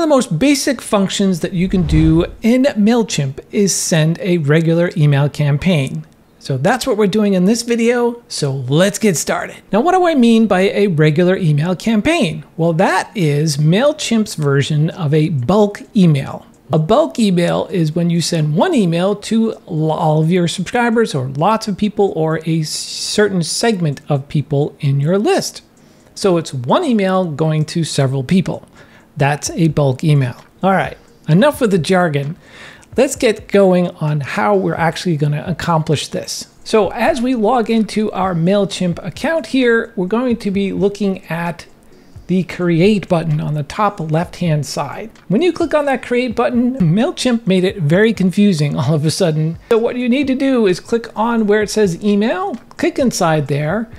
of the most basic functions that you can do in MailChimp is send a regular email campaign. So that's what we're doing in this video, so let's get started. Now what do I mean by a regular email campaign? Well that is MailChimp's version of a bulk email. A bulk email is when you send one email to all of your subscribers or lots of people or a certain segment of people in your list. So it's one email going to several people. That's a bulk email. All right, enough with the jargon let's get going on how we're actually going to accomplish this. So as we log into our MailChimp account here, we're going to be looking at the create button on the top left hand side. When you click on that create button, MailChimp made it very confusing all of a sudden. So what you need to do is click on where it says email, click inside there,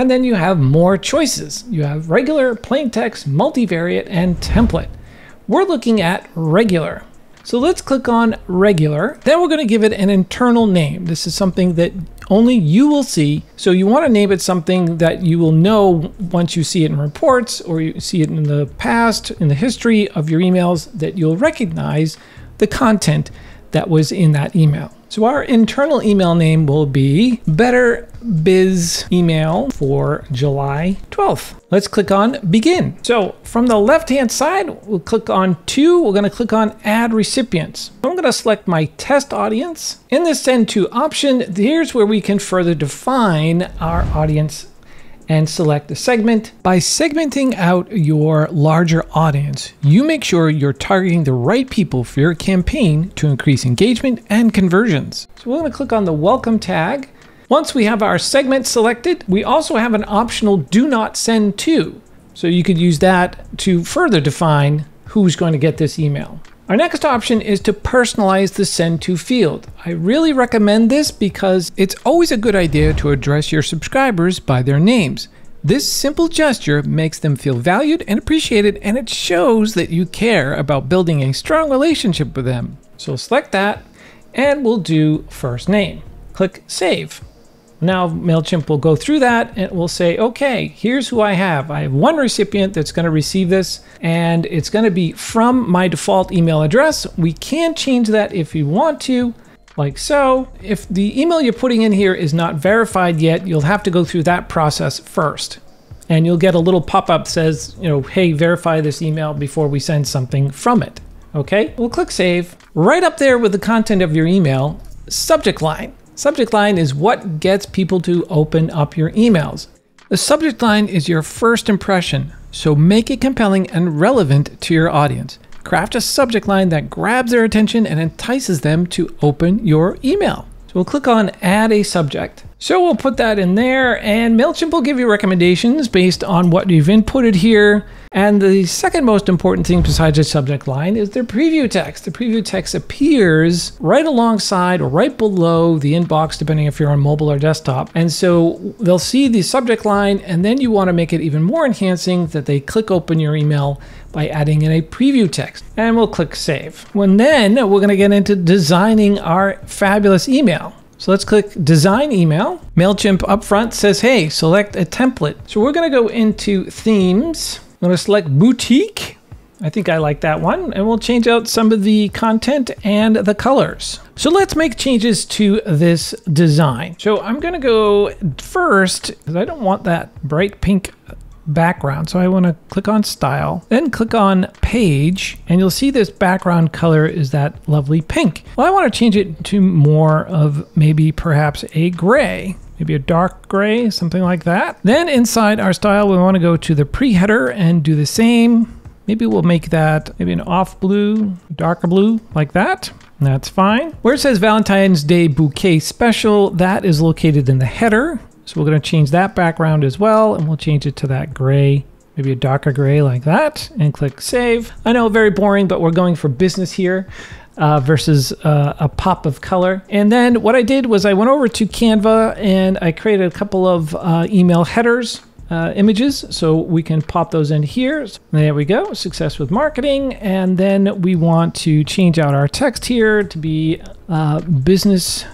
and then you have more choices. You have regular, plain text, multivariate, and template. We're looking at regular. So let's click on regular. Then we're going to give it an internal name. This is something that only you will see. So you want to name it something that you will know once you see it in reports or you see it in the past, in the history of your emails, that you'll recognize the content that was in that email. So our internal email name will be Better Biz Email for July 12th. Let's click on Begin. So from the left-hand side, we'll click on Two. We're going to click on Add Recipients. I'm going to select my test audience. In the Send To option, here's where we can further define our audience and select the segment. By segmenting out your larger audience, you make sure you're targeting the right people for your campaign to increase engagement and conversions. So we're to click on the welcome tag. Once we have our segment selected, we also have an optional do not send to. So you could use that to further define who's going to get this email. Our next option is to personalize the send to field. I really recommend this because it's always a good idea to address your subscribers by their names. This simple gesture makes them feel valued and appreciated and it shows that you care about building a strong relationship with them. So select that and we'll do first name. Click save. Now MailChimp will go through that and it will say, okay, here's who I have. I have one recipient that's going to receive this and it's going to be from my default email address. We can change that if you want to, like so. If the email you're putting in here is not verified yet, you'll have to go through that process first. And you'll get a little pop-up says, you know, hey, verify this email before we send something from it. Okay, we'll click save. Right up there with the content of your email, subject line. Subject line is what gets people to open up your emails. The subject line is your first impression, so make it compelling and relevant to your audience. Craft a subject line that grabs their attention and entices them to open your email. So we'll click on add a subject. So we'll put that in there and MailChimp will give you recommendations based on what you've inputted here. And the second most important thing besides the subject line is the preview text. The preview text appears right alongside or right below the inbox, depending if you're on mobile or desktop. And so they'll see the subject line, and then you want to make it even more enhancing that they click open your email by adding in a preview text. And we'll click save. When then we're going to get into designing our fabulous email. So let's click design email. MailChimp up front says, hey, select a template. So we're going to go into themes. I'm to select boutique. I think I like that one. And we'll change out some of the content and the colors. So let's make changes to this design. So I'm to go first, because I don't want that bright pink background. So I want to click on style, then click on page, and you'll see this background color is that lovely pink. Well, I want to change it to more of maybe perhaps a gray maybe a dark gray, something like that. Then inside our style, we want to go to the pre-header and do the same. Maybe we'll make that maybe an off blue, darker blue, like that. That's fine. Where it says Valentine's Day Bouquet Special, that is located in the header. So we're going to change that background as well, and we'll change it to that gray maybe a darker gray like that, and click Save. I know, very boring, but we're going for business here uh, versus uh, a pop of color. And then what I did was I went over to Canva and I created a couple of uh, email headers. Uh, images. So we can pop those in here. There we go. Success with marketing. And then we want to change out our text here to be uh, business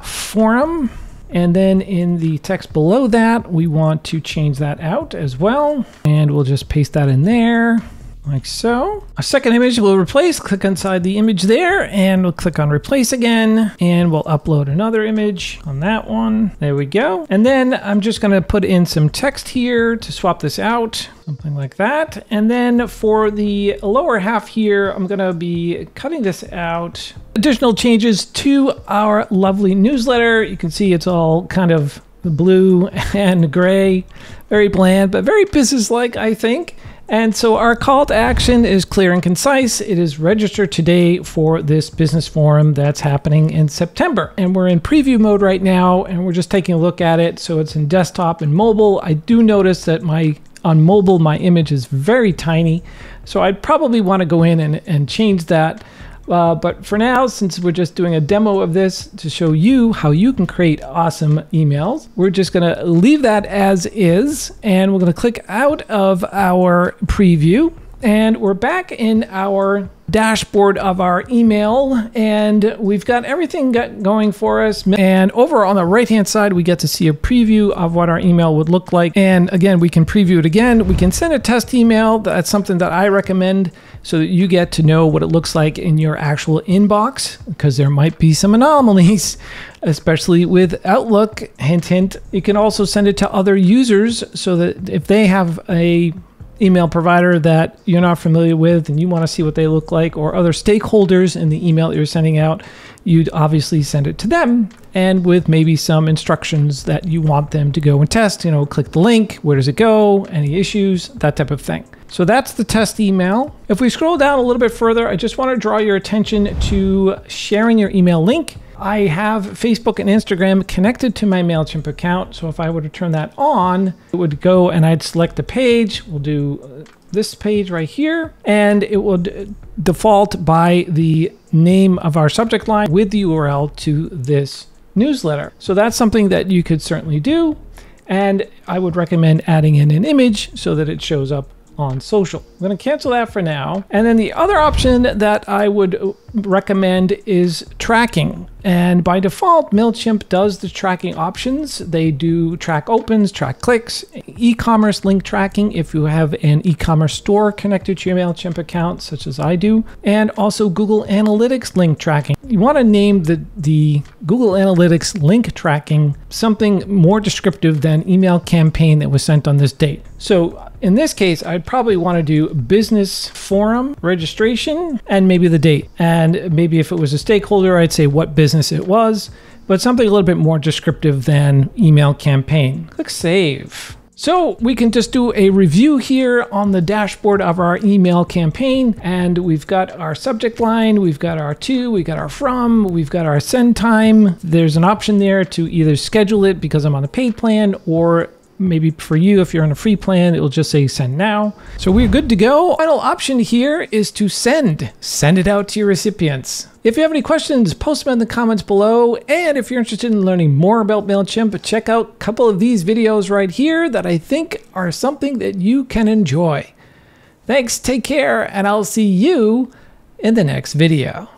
forum. And then in the text below that we want to change that out as well. And we'll just paste that in there like so. A second image will replace, click inside the image there, and we'll click on replace again, and we'll upload another image on that one. There we go. And then I'm just gonna put in some text here to swap this out, something like that. And then for the lower half here, I'm gonna be cutting this out. Additional changes to our lovely newsletter. You can see it's all kind of blue and gray, very bland, but very business-like, I think. And so our call to action is clear and concise. It is register today for this business forum that's happening in September. And we're in preview mode right now and we're just taking a look at it. So it's in desktop and mobile. I do notice that my on mobile my image is very tiny. So I'd probably want to go in and, and change that uh, but for now, since we're just doing a demo of this to show you how you can create awesome emails, we're just going to leave that as is. And we're going to click out of our preview. And we're back in our dashboard of our email and we've got everything going for us. And over on the right hand side we get to see a preview of what our email would look like. And again we can preview it again. We can send a test email. That's something that I recommend so that you get to know what it looks like in your actual inbox because there might be some anomalies especially with Outlook. Hint hint. You can also send it to other users so that if they have a email provider that you're not familiar with and you want to see what they look like or other stakeholders in the email that you're sending out, you'd obviously send it to them and with maybe some instructions that you want them to go and test, you know, click the link, where does it go, any issues, that type of thing. So that's the test email. If we scroll down a little bit further, I just want to draw your attention to sharing your email link. I have Facebook and Instagram connected to my MailChimp account. So if I were to turn that on, it would go and I'd select the page. We'll do uh, this page right here, and it would default by the name of our subject line with the URL to this newsletter. So that's something that you could certainly do. And I would recommend adding in an image so that it shows up on social. I'm going to cancel that for now. And then the other option that I would recommend is tracking. And by default, MailChimp does the tracking options. They do track opens, track clicks, e-commerce link tracking if you have an e-commerce store connected to your MailChimp account, such as I do, and also Google Analytics link tracking. You want to name the, the Google Analytics link tracking something more descriptive than email campaign that was sent on this date. So in this case, I'd probably want to do business forum registration and maybe the date. And maybe if it was a stakeholder, I'd say what business it was, but something a little bit more descriptive than email campaign. Click save. So we can just do a review here on the dashboard of our email campaign. And we've got our subject line, we've got our to, we've got our from, we've got our send time. There's an option there to either schedule it because I'm on a paid plan or maybe for you, if you're on a free plan, it'll just say send now. So we're good to go. Final option here is to send. Send it out to your recipients. If you have any questions, post them in the comments below. And if you're interested in learning more about MailChimp, check out a couple of these videos right here that I think are something that you can enjoy. Thanks, take care, and I'll see you in the next video.